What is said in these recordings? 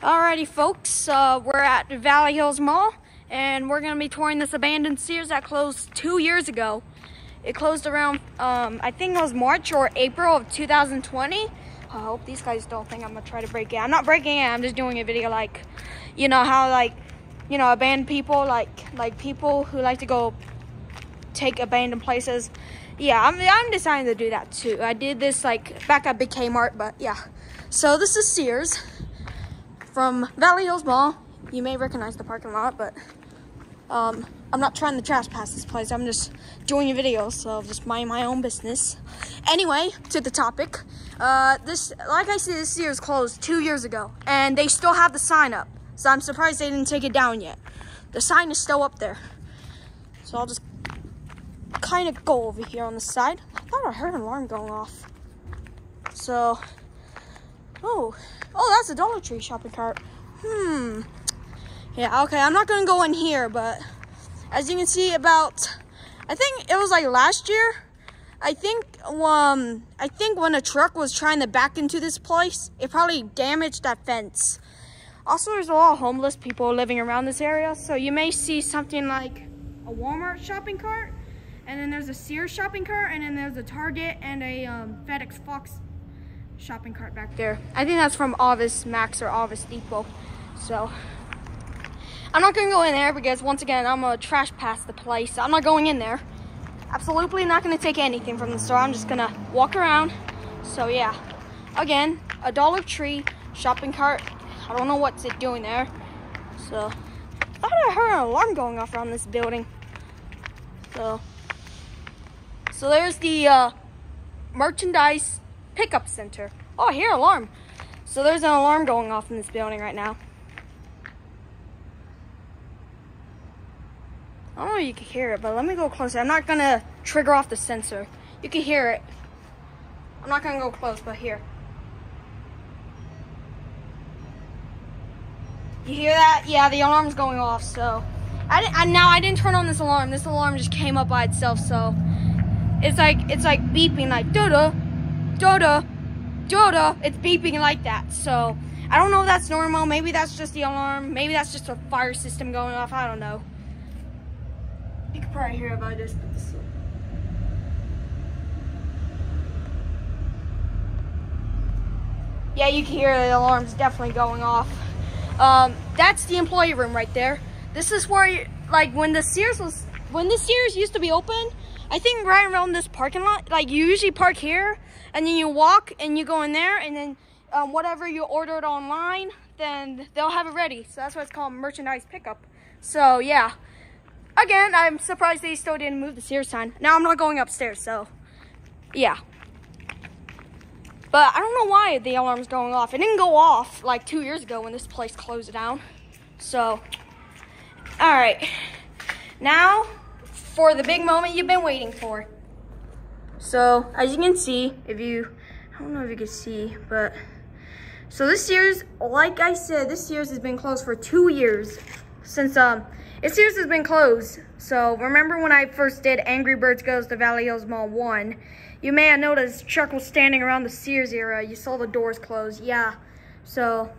Alrighty, folks, uh, we're at Valley Hills Mall, and we're gonna be touring this abandoned Sears that closed two years ago. It closed around, um, I think it was March or April of 2020. I hope these guys don't think I'm gonna try to break it. I'm not breaking it. I'm just doing a video like, you know how like, you know, abandoned people, like like people who like to go take abandoned places. Yeah, I'm I'm deciding to do that too. I did this like back at Big Kmart, but yeah. So this is Sears from Valley Hills Mall. You may recognize the parking lot, but um, I'm not trying to trespass this place. I'm just doing a video, so just mind my own business. Anyway, to the topic. Uh, this, like I said, this year is closed two years ago, and they still have the sign up. So I'm surprised they didn't take it down yet. The sign is still up there. So I'll just kind of go over here on the side. I thought I heard an alarm going off. So, oh, Oh, that's a Dollar Tree shopping cart. Hmm. Yeah, okay, I'm not gonna go in here, but as you can see about, I think it was like last year, I think, um, I think when a truck was trying to back into this place, it probably damaged that fence. Also, there's a lot of homeless people living around this area, so you may see something like a Walmart shopping cart, and then there's a Sears shopping cart, and then there's a Target and a um, FedEx Fox shopping cart back there. I think that's from Office Max or Office Depot. So I'm not gonna go in there because once again I'm gonna trash pass the place. I'm not going in there. Absolutely not gonna take anything from the store. I'm just gonna walk around. So yeah, again, a Dollar Tree shopping cart. I don't know what's it doing there. So I thought I heard an alarm going off around this building. So so there's the uh, merchandise pickup center. Oh, I hear alarm. So there's an alarm going off in this building right now. I don't know if you can hear it, but let me go closer. I'm not gonna trigger off the sensor. You can hear it. I'm not gonna go close, but here. You hear that? Yeah, the alarm's going off, so. I, didn't, I now I didn't turn on this alarm. This alarm just came up by itself, so it's like it's like beeping like da da Doda, Doda, it's beeping like that. So I don't know if that's normal. Maybe that's just the alarm. Maybe that's just a fire system going off. I don't know. You can probably hear about this. this yeah, you can hear the alarms definitely going off. Um, that's the employee room right there. This is where, like, when the Sears was, when the Sears used to be open, I think right around this parking lot, like you usually park here and then you walk and you go in there and then um, whatever you ordered online, then they'll have it ready. So that's why it's called merchandise pickup. So yeah, again, I'm surprised they still didn't move the Sears sign. Now I'm not going upstairs, so yeah. But I don't know why the alarm's going off. It didn't go off like two years ago when this place closed down. So, all right. Now, for the big moment you've been waiting for. So as you can see, if you, I don't know if you can see, but so this Sears, like I said, this Sears has been closed for two years since um, this Sears has been closed. So remember when I first did Angry Birds Goes to Valley Hills Mall 1, you may have noticed Chuck was standing around the Sears era. You saw the doors close, yeah. So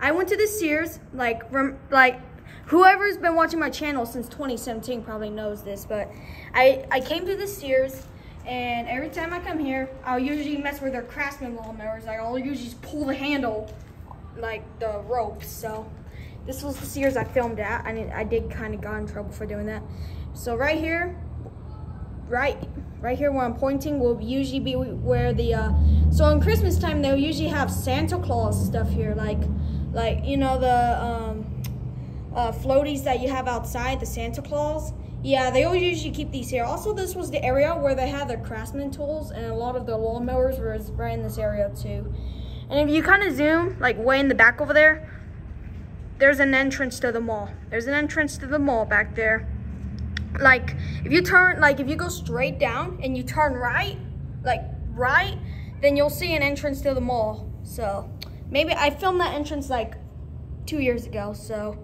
I went to the Sears, like, like whoever's been watching my channel since 2017 probably knows this, but I, I came to the Sears and every time I come here, I'll usually mess with their Craftsman lawnmowers. Like I'll usually just pull the handle, like the ropes. So this was the Sears I filmed at. I, mean, I did kind of got in trouble for doing that. So right here, right, right here where I'm pointing will usually be where the, uh, so on Christmas time, they'll usually have Santa Claus stuff here. Like, like, you know, the, um, uh, floaties that you have outside, the Santa Claus. Yeah, they always usually keep these here. Also, this was the area where they had their craftsman tools, and a lot of the lawnmowers were right in this area too. And if you kind of zoom, like way in the back over there, there's an entrance to the mall. There's an entrance to the mall back there. Like, if you turn, like if you go straight down and you turn right, like right, then you'll see an entrance to the mall. So, maybe I filmed that entrance like two years ago, so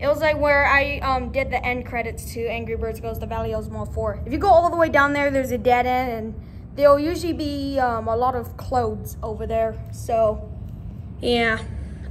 it was like where I um, did the end credits to Angry Birds Goes to Valley Mall 4. If you go all the way down there, there's a dead end, and there'll usually be um, a lot of clothes over there. So, yeah.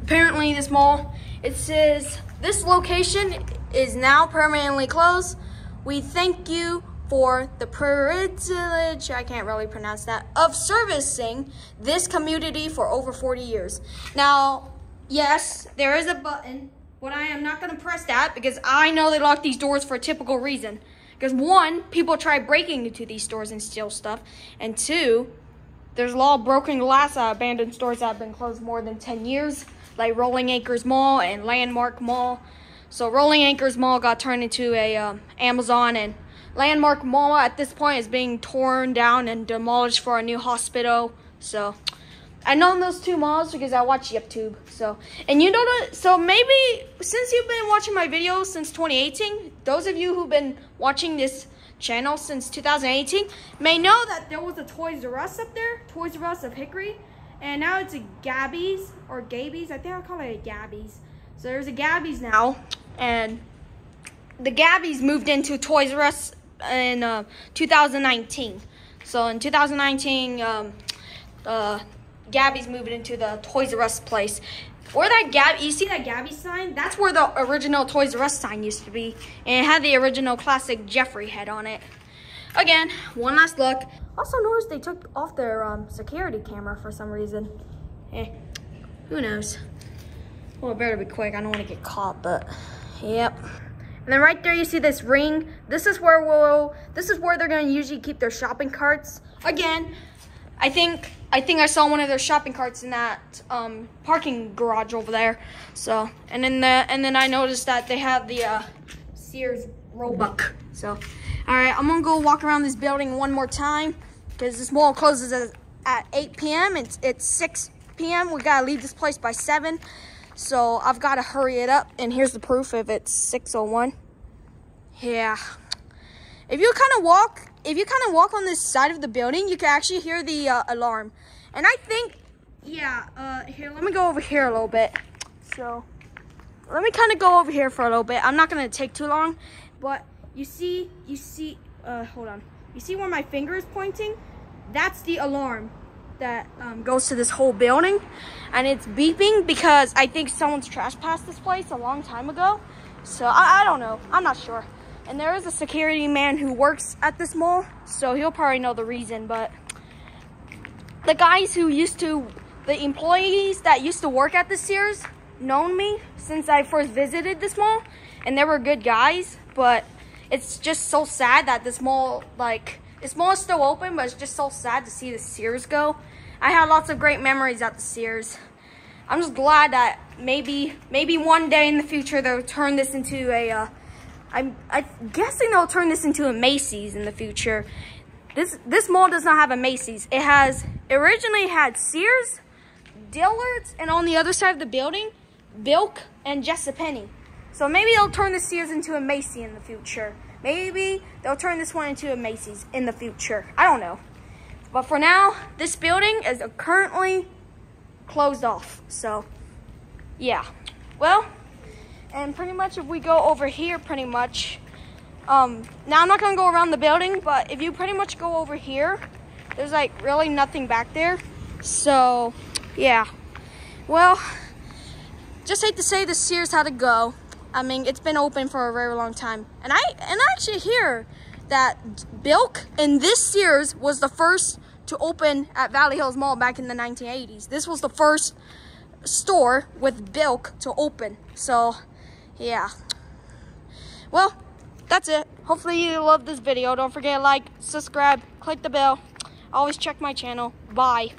apparently this mall, it says this location is now permanently closed. We thank you for the privilege, I can't really pronounce that, of servicing this community for over 40 years. Now, yes, there is a button, but I am not going to press that because I know they lock these doors for a typical reason. Because one, people try breaking into these stores and steal stuff, and two, there's a lot of broken glass at abandoned stores that have been closed more than 10 years, like Rolling Acres Mall and Landmark Mall. So Rolling Acres Mall got turned into a um, Amazon, and Landmark Mall at this point is being torn down and demolished for a new hospital. So I know those two malls because I watch YouTube. So and you know so maybe since you've been watching my videos since 2018, those of you who've been watching this channel since 2018 may know that there was a Toys R Us up there, Toys R Us of Hickory, and now it's a Gabby's or Gaby's. I think I'll call it a Gabby's. So there's a Gabby's now, and the Gabby's moved into Toys R Us in uh, 2019. So in 2019, um, uh, Gabby's moving into the Toys R Us place. Where that Gab, you see that Gabby sign? That's where the original Toys R Us sign used to be. And it had the original classic Geoffrey head on it. Again, one last look. Also noticed they took off their um, security camera for some reason. Eh, who knows? Well, it better be quick. I don't want to get caught, but yep. And then right there, you see this ring. This is where we'll, this is where they're going to usually keep their shopping carts. Again, I think I think I saw one of their shopping carts in that um, parking garage over there. So, and then the and then I noticed that they have the uh, Sears Roebuck. So, all right, I'm gonna go walk around this building one more time because this mall closes at, at 8 p.m. It's it's 6 p.m. We gotta leave this place by seven. So I've got to hurry it up. And here's the proof if it's 601. Yeah. If you kind of walk if you kind of walk on this side of the building, you can actually hear the uh, alarm. And I think, yeah, uh, here, let me go over here a little bit. So, let me kind of go over here for a little bit. I'm not going to take too long, but you see, you see, uh, hold on. You see where my finger is pointing? That's the alarm that um, goes to this whole building. And it's beeping because I think someone's trash passed this place a long time ago. So, I, I don't know. I'm not sure. And there is a security man who works at this mall, so he'll probably know the reason, but the guys who used to, the employees that used to work at the Sears known me since I first visited this mall, and they were good guys, but it's just so sad that this mall, like, this mall is still open, but it's just so sad to see the Sears go. I had lots of great memories at the Sears. I'm just glad that maybe, maybe one day in the future they'll turn this into a, uh, I'm, I'm guessing they'll turn this into a Macy's in the future. This this mall does not have a Macy's. It has originally had Sears, Dillard's, and on the other side of the building, Belk and JCPenney. So maybe they'll turn the Sears into a Macy in the future. Maybe they'll turn this one into a Macy's in the future. I don't know. But for now, this building is currently closed off. So, yeah. Well, and pretty much if we go over here, pretty much, um, now I'm not gonna go around the building, but if you pretty much go over here, there's like really nothing back there. So, yeah. Well, just hate to say the Sears had to go. I mean, it's been open for a very long time. And I and I actually hear that Belk and this Sears was the first to open at Valley Hills Mall back in the 1980s. This was the first store with Belk to open. So, yeah. Well, that's it. Hopefully you love this video. Don't forget to like, subscribe, click the bell. Always check my channel. Bye.